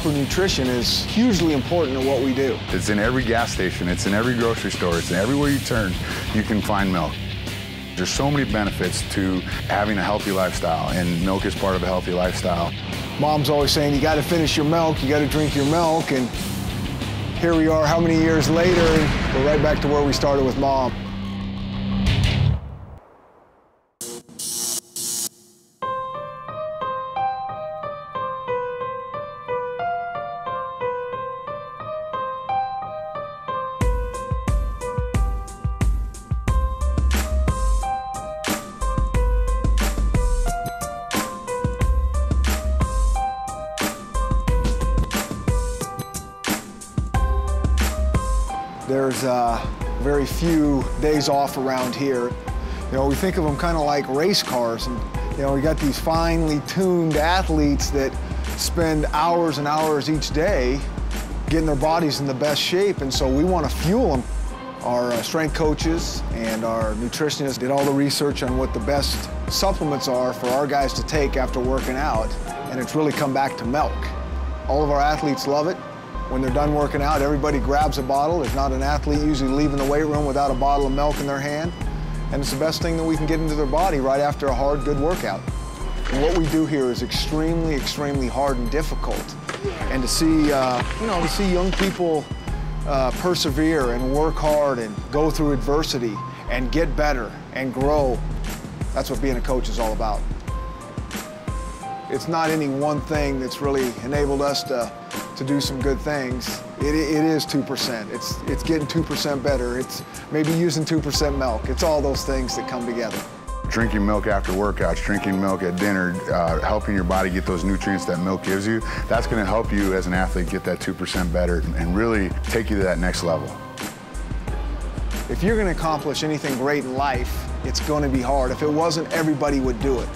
proper nutrition is hugely important to what we do. It's in every gas station, it's in every grocery store, it's in everywhere you turn, you can find milk. There's so many benefits to having a healthy lifestyle, and milk is part of a healthy lifestyle. Mom's always saying, you got to finish your milk, you got to drink your milk, and here we are how many years later, and we're right back to where we started with Mom. There's uh, very few days off around here. You know, we think of them kind of like race cars, and you know, we got these finely tuned athletes that spend hours and hours each day getting their bodies in the best shape, and so we want to fuel them. Our uh, strength coaches and our nutritionists did all the research on what the best supplements are for our guys to take after working out, and it's really come back to milk. All of our athletes love it. When they're done working out, everybody grabs a bottle. There's not an athlete usually leaving the weight room without a bottle of milk in their hand. And it's the best thing that we can get into their body right after a hard, good workout. And what we do here is extremely, extremely hard and difficult. And to see, uh, you know, to see young people uh, persevere and work hard and go through adversity and get better and grow, that's what being a coach is all about. It's not any one thing that's really enabled us to to do some good things. It, it is 2%. It's, it's getting 2% better. It's maybe using 2% milk. It's all those things that come together. Drinking milk after workouts, drinking milk at dinner, uh, helping your body get those nutrients that milk gives you, that's gonna help you as an athlete get that 2% better and really take you to that next level. If you're gonna accomplish anything great in life, it's gonna be hard. If it wasn't, everybody would do it.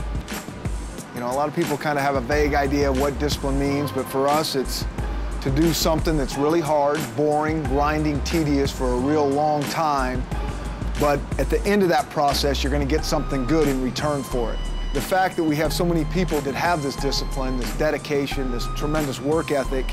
You know, a lot of people kind of have a vague idea of what discipline means, but for us, it's to do something that's really hard, boring, grinding, tedious for a real long time, but at the end of that process, you're gonna get something good in return for it. The fact that we have so many people that have this discipline, this dedication, this tremendous work ethic,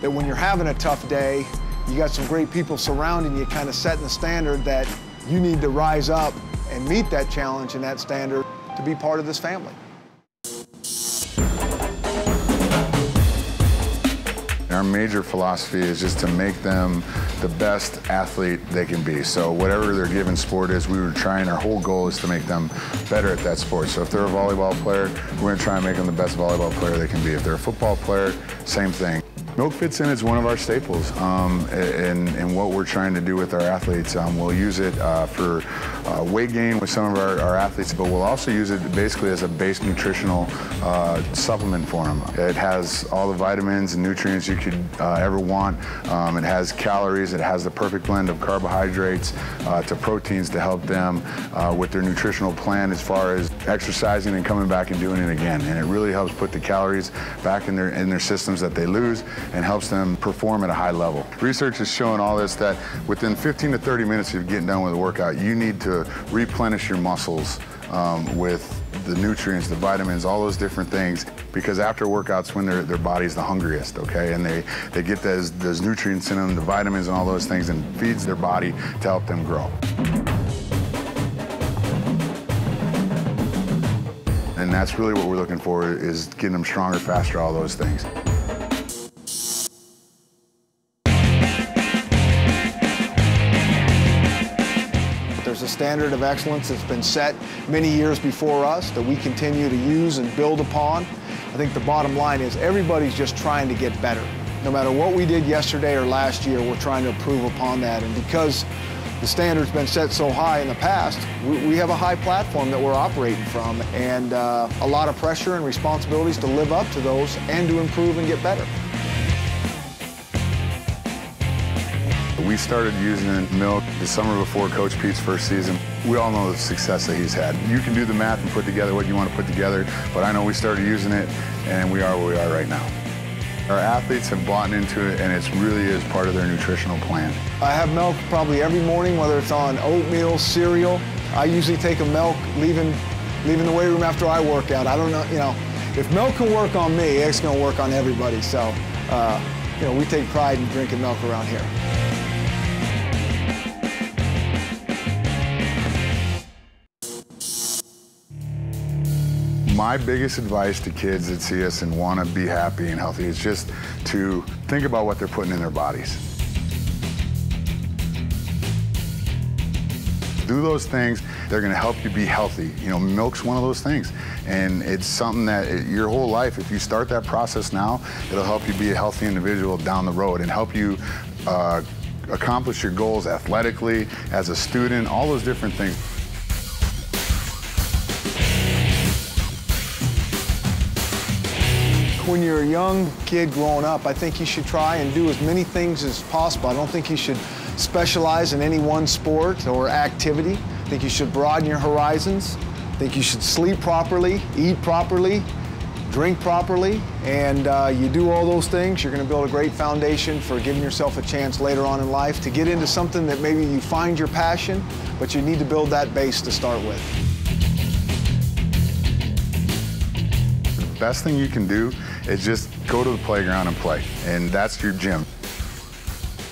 that when you're having a tough day, you got some great people surrounding you, kind of setting the standard that you need to rise up and meet that challenge and that standard to be part of this family. Our major philosophy is just to make them the best athlete they can be. So whatever their given sport is, we were trying, our whole goal is to make them better at that sport. So if they're a volleyball player, we're gonna try and make them the best volleyball player they can be. If they're a football player, same thing. Milk fits in as one of our staples um, in, in what we're trying to do with our athletes. Um, we'll use it uh, for uh, weight gain with some of our, our, athletes, but we'll also use it basically as a base nutritional uh, supplement for them. It has all the vitamins and nutrients you could uh, ever want. Um, it has calories. It has the perfect blend of carbohydrates uh, to proteins to help them uh, with their nutritional plan as far as exercising and coming back and doing it again. And it really helps put the calories back in their, in their systems that they lose and helps them perform at a high level. Research has shown all this that within 15 to 30 minutes of getting done with a workout, you need to replenish your muscles um, with the nutrients, the vitamins, all those different things, because after workouts when their, their body's the hungriest, okay? And they, they get those, those nutrients in them, the vitamins and all those things, and feeds their body to help them grow. And that's really what we're looking for, is getting them stronger, faster, all those things. Standard of excellence that's been set many years before us that we continue to use and build upon. I think the bottom line is everybody's just trying to get better. No matter what we did yesterday or last year, we're trying to improve upon that. And because the standard's been set so high in the past, we, we have a high platform that we're operating from and uh, a lot of pressure and responsibilities to live up to those and to improve and get better. We started using milk the summer before Coach Pete's first season. We all know the success that he's had. You can do the math and put together what you want to put together, but I know we started using it, and we are where we are right now. Our athletes have bought into it, and it really is part of their nutritional plan. I have milk probably every morning, whether it's on oatmeal, cereal. I usually take a milk leaving, leaving the weight room after I work out. I don't know, you know, if milk can work on me, it's going to work on everybody. So uh, you know, we take pride in drinking milk around here. My biggest advice to kids that see us and want to be happy and healthy is just to think about what they're putting in their bodies. Do those things, they're gonna help you be healthy. You know, milk's one of those things. And it's something that it, your whole life, if you start that process now, it'll help you be a healthy individual down the road and help you uh, accomplish your goals athletically, as a student, all those different things. When you're a young kid growing up, I think you should try and do as many things as possible. I don't think you should specialize in any one sport or activity. I think you should broaden your horizons. I think you should sleep properly, eat properly, drink properly, and uh, you do all those things, you're going to build a great foundation for giving yourself a chance later on in life to get into something that maybe you find your passion, but you need to build that base to start with. The best thing you can do is just go to the playground and play. And that's your gym.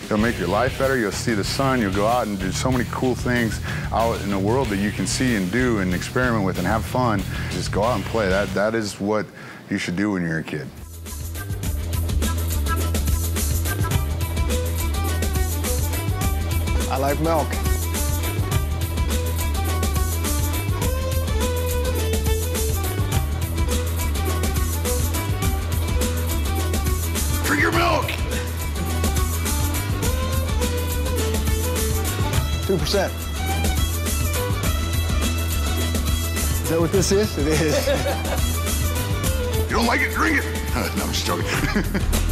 It'll make your life better. You'll see the sun. You'll go out and do so many cool things out in the world that you can see and do and experiment with and have fun. Just go out and play. That, that is what you should do when you're a kid. I like milk. 2%. Is that what this is? It is. You don't like it? Drink it! no, I'm just joking.